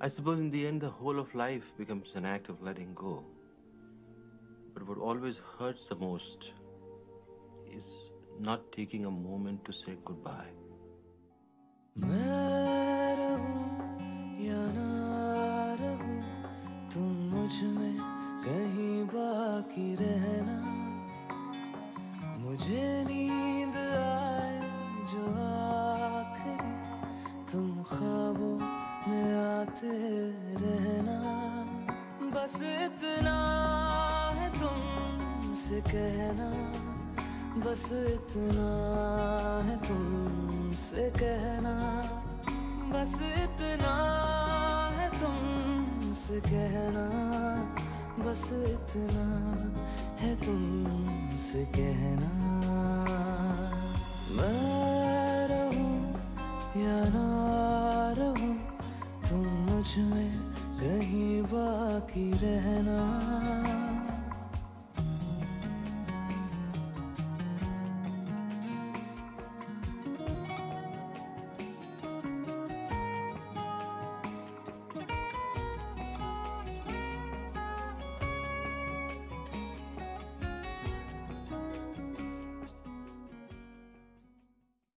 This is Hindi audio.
I suppose in the end, the whole of life becomes an act of letting go. But what always hurts the most is not taking a moment to say goodbye. मैं रहूं या ना रहूं तुम मुझ में कहीं बाकी रहना मुझे नींद आए जो आखिरी तुम ख्वाबों बस इतना है तुमसे कहना, बस इतना है तुमसे कहना, बस इतना है तुमसे कहना, बस इतना है तुमसे कहना। मैं रहूँ या ना रहूँ, तुम मुझमें कहीं बाकी रहना।